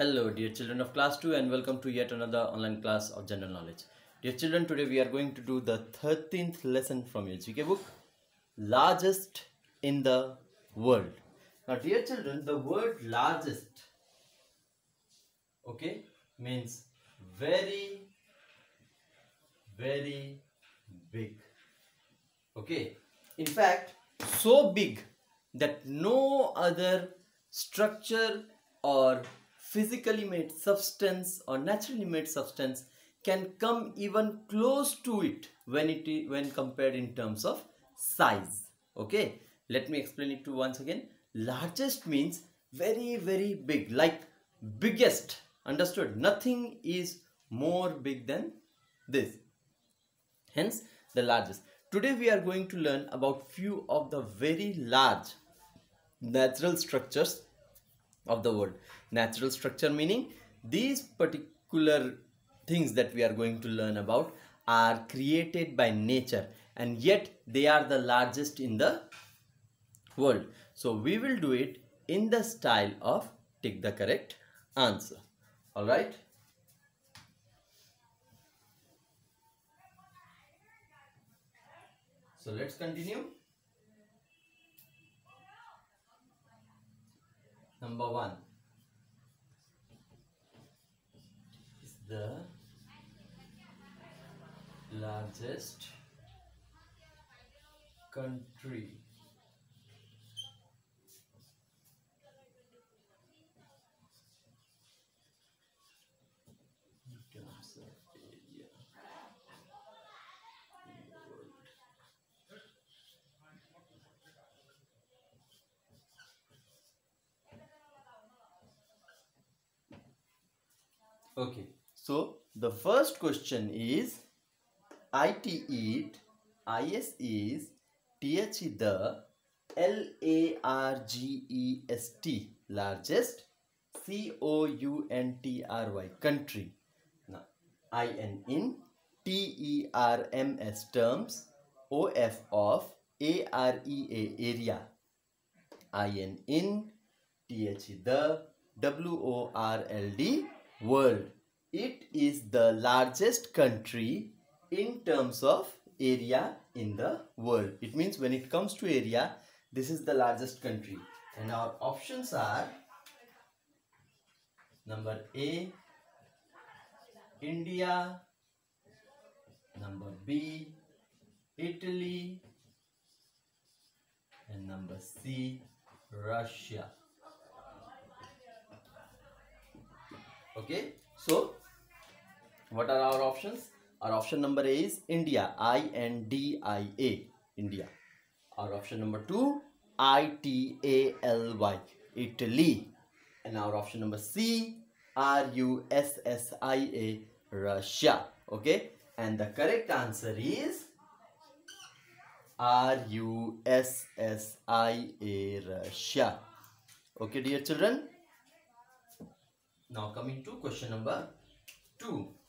Hello dear children of class 2 and welcome to yet another online class of general knowledge. Dear children today we are going to do the 13th lesson from your GK book largest in the world. Now dear children the word largest okay means very very big okay in fact so big that no other structure or physically made substance or naturally made substance can come even close to it when it when compared in terms of size. Okay? Let me explain it to once again. Largest means very very big like biggest. Understood? Nothing is more big than this. Hence the largest. Today we are going to learn about few of the very large natural structures of the world. Natural structure meaning these particular things that we are going to learn about are created by nature and yet they are the largest in the world. So we will do it in the style of take the correct answer. All right? So let's continue number one is the largest country in terms of area in the world. Okay, so the first question is IT eat, IS is, TH the, L A R G E S T largest, C O U N T R Y country. Now, I N in, T E R M S terms, O F of, A R E A area, I N in, TH the, W O R L D world. It is the largest country in terms of area in the world. It means when it comes to area, this is the largest country. And our options are number A, India, number B, Italy, and number C, Russia. Okay, so what are our options? Our option number A is India, I N D I A, India. Our option number two, I T A L Y, Italy. And our option number C, R U S S I A, Russia. Okay, and the correct answer is R U S S I A, Russia. Okay, dear children. Now coming to question number 2.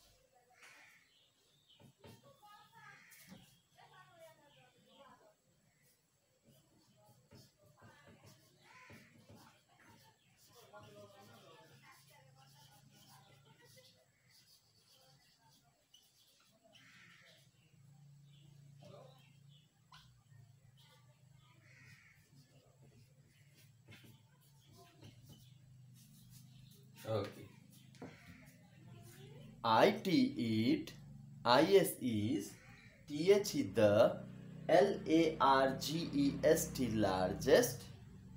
IT eat, IS is, TH the, largest,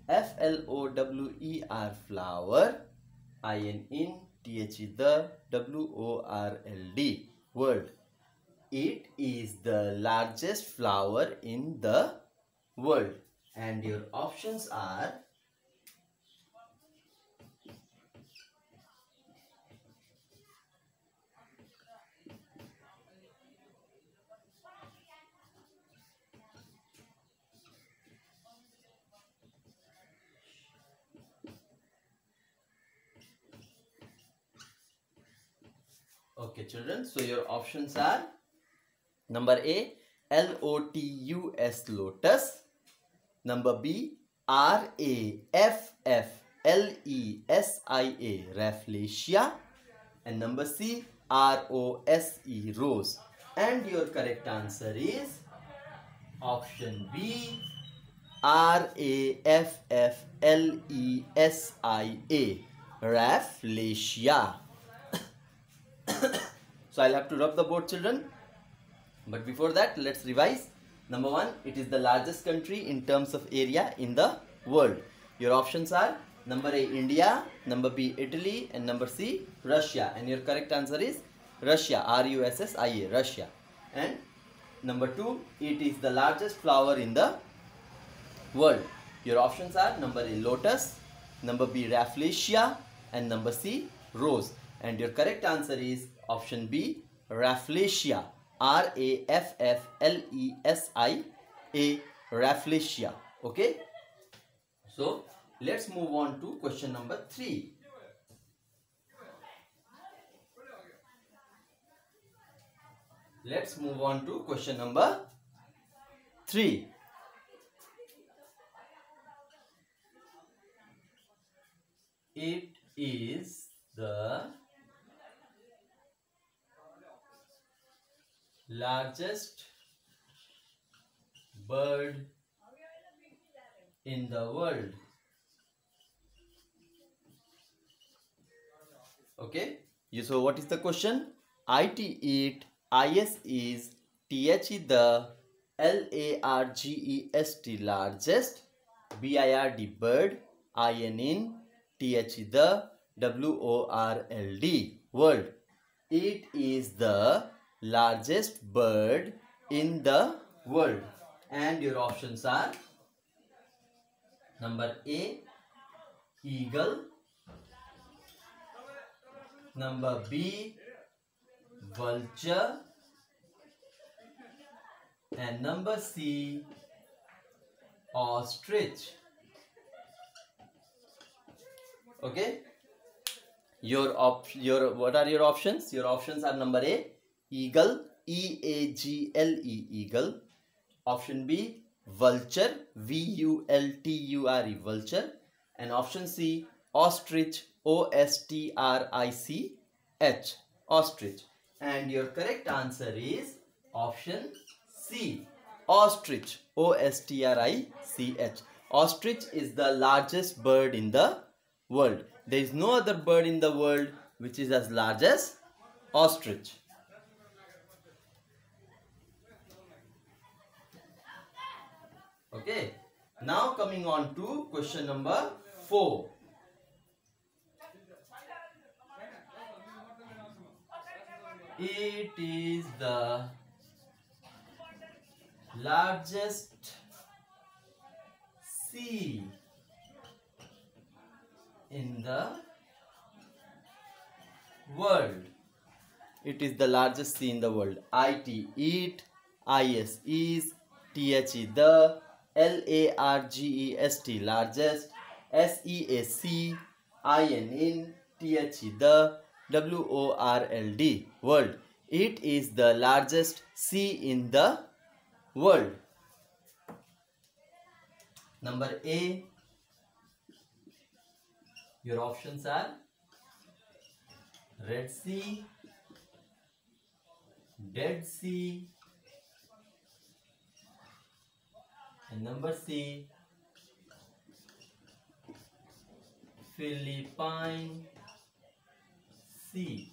F L O W R flower, N in, is the, W O R L D world. It is the largest flower in the world. And your options are Okay, children. So your options are number A L O T U S lotus, number B R A F F L E S I A Rafflesia and number C R O S E Rose and your correct answer is option B R A F F L E S I A Rafflesia so I'll have to rub the board children. But before that let's revise. Number one it is the largest country in terms of area in the world. Your options are number A India, number B Italy and number C Russia. And your correct answer is Russia R-U-S-S-I-A Russia. And number 2 it is the largest flower in the world. Your options are number A lotus, number B Rafflesia and number C rose and your correct answer is option B Rafflesia R-A-F-F-L-E-S-I-A Rafflesia okay so let's move on to question number 3. Let's move on to question number 3. It is the largest bird in the world. Okay. So what is the question? IT eat, IS is, THE L-A-R-G-E-S-T largest, B-I-R-D bird, IN in, THE world. It is the largest bird in the world. And your options are Number A, eagle. Number B, vulture. And number C, ostrich. Okay. Your op your what are your options? Your options are number A, eagle, E A G L E eagle. Option B, vulture V-U-L-T-U-R-E vulture. And option C ostrich O-S-T-R-I-C-H ostrich. And your correct answer is option C ostrich O-S-T-R-I-C-H ostrich is the largest bird in the world. There is no other bird in the world which is as large as ostrich Okay. Now coming on to question number 4. It is the largest sea in the world. It is the largest sea in the world. IT, it, IS, is, THE, the, L-A-R-G-E-S-T largest S-E-A-C-I-N in T-H-E the W-O-R-L-D world. It is the largest sea in the world. Number A. Your options are Red Sea, Dead Sea, And number C, Philippine Sea.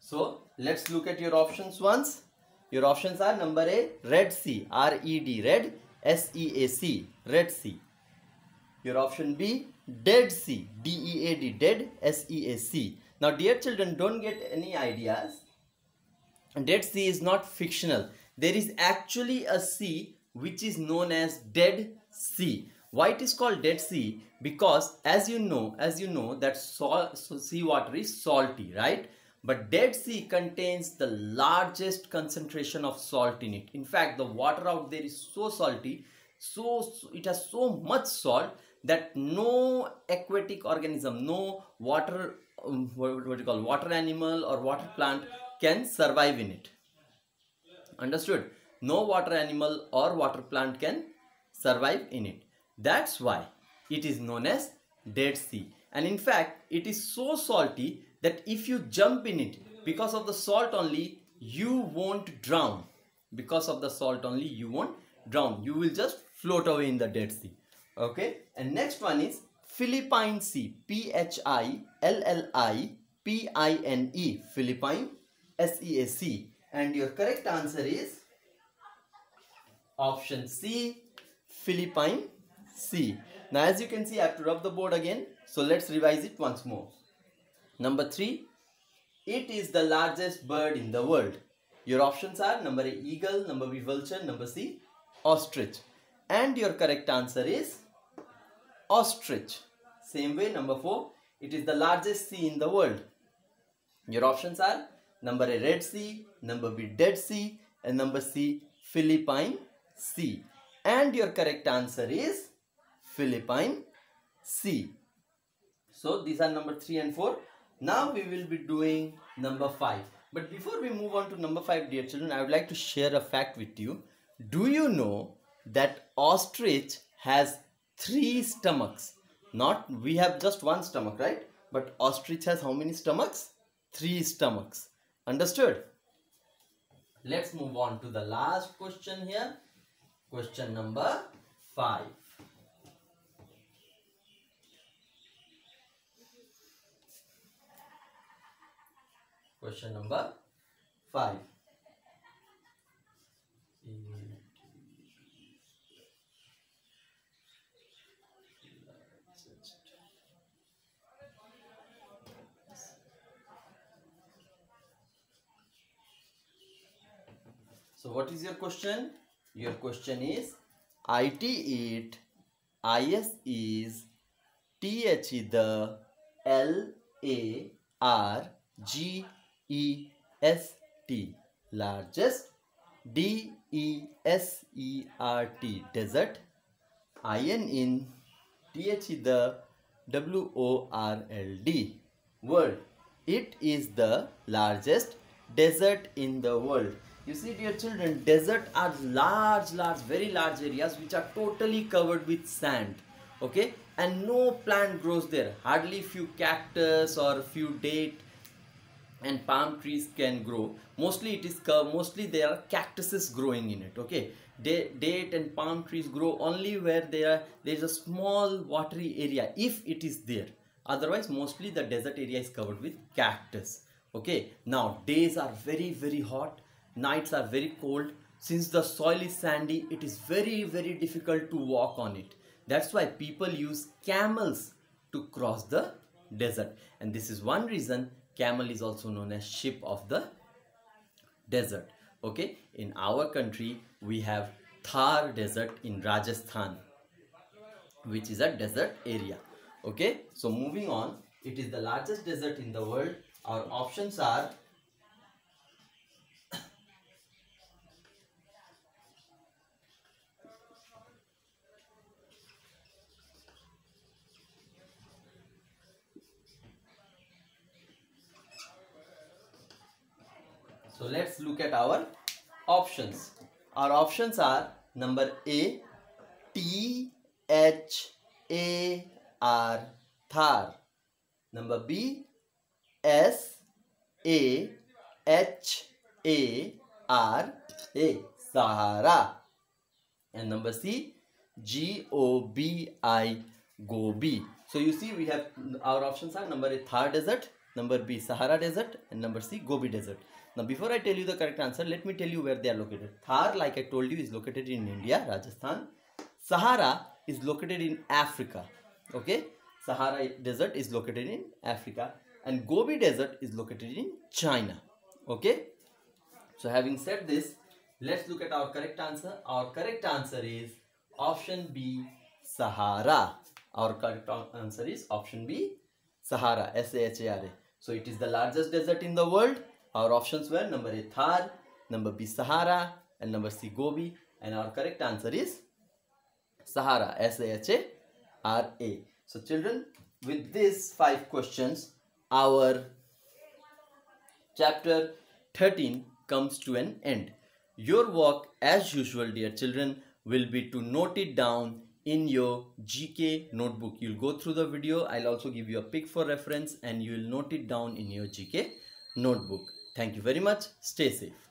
So let's look at your options once. Your options are number A, Red Sea, R-E-D, Red, S-E-A-C, Red Sea. Your option B, Dead Sea, D-E-A-D, Dead, S-E-A-C. Now dear children, don't get any ideas. Dead Sea is not fictional. There is actually a sea which is known as Dead Sea. Why it is called Dead Sea? Because as you know, as you know that salt, so sea water is salty, right? But Dead Sea contains the largest concentration of salt in it. In fact, the water out there is so salty, so it has so much salt that no aquatic organism, no water, um, what, what you call water animal or water plant can survive in it. Understood? No water animal or water plant can survive in it. That's why it is known as Dead Sea. And in fact, it is so salty that if you jump in it, because of the salt only, you won't drown. Because of the salt only, you won't drown. You will just float away in the Dead Sea. Okay. And next one is Philippine Sea. P-H-I-L-L-I-P-I-N-E. Philippine S-E-A-C. And your correct answer is option C. Philippine Sea. Now as you can see, I have to rub the board again. So let's revise it once more. Number 3. It is the largest bird in the world. Your options are number A eagle, number B vulture, number C ostrich. And your correct answer is ostrich. Same way number 4. It is the largest sea in the world. Your options are number A Red Sea, number B Dead Sea and number C Philippine Sea. And your correct answer is Philippine Sea. So these are number 3 and 4. Now we will be doing number 5. But before we move on to number 5 dear children, I would like to share a fact with you. Do you know that ostrich has three stomachs? Not we have just one stomach, right? But ostrich has how many stomachs? Three stomachs. Understood? Let's move on to the last question here. Question number 5. Question number 5. So what is your question? Your question is IT IS is, TH the, L A R G E S T largest, D E S E R T desert, IN in, TH the, W O R L D world. It is the largest desert in the world. You see dear children, desert are large, large, very large areas which are totally covered with sand. Okay, and no plant grows there. Hardly few cactus or few date and palm trees can grow. Mostly it is mostly there are cactuses growing in it. Okay, date and palm trees grow only where there there is a small watery area if it is there. Otherwise, mostly the desert area is covered with cactus. Okay, now days are very very hot nights are very cold. Since the soil is sandy it is very very difficult to walk on it. That's why people use camels to cross the desert. And this is one reason camel is also known as ship of the desert. Okay? In our country we have thar desert in rajasthan which is a desert area. Okay? So moving on. It is the largest desert in the world. Our options are So let's look at our options. Our options are number A, T H A R Thar. Number B, S A H A R A Sahara. And number C, G O B I Gobi. So you see we have our options are number A Thar Desert, number B Sahara Desert and number C Gobi Desert. Now before I tell you the correct answer, let me tell you where they are located. Thar, like I told you, is located in India, Rajasthan. Sahara is located in Africa. Okay. Sahara Desert is located in Africa. And Gobi Desert is located in China. Okay. So having said this, let's look at our correct answer. Our correct answer is option B, Sahara. Our correct answer is option B, Sahara, S-A-H-A-R-A. So it is the largest desert in the world our options were number A Thar, number B Sahara and number C Gobi and our correct answer is Sahara S-A-H-A-R-A. So children with these five questions our chapter 13 comes to an end. Your work as usual dear children will be to note it down in your GK notebook. You'll go through the video. I'll also give you a pic for reference and you'll note it down in your GK notebook. Thank you very much. Stay safe.